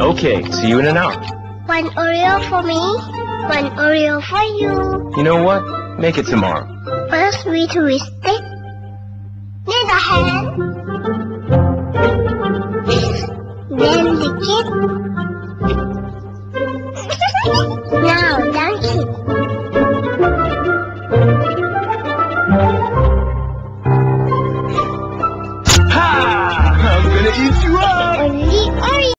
Okay, see you in an hour. One Oreo for me, one Oreo for you. You know what? Make it tomorrow. First we twist it. Then the hand. then the kid. now donkey. Ha! I'm gonna eat you up!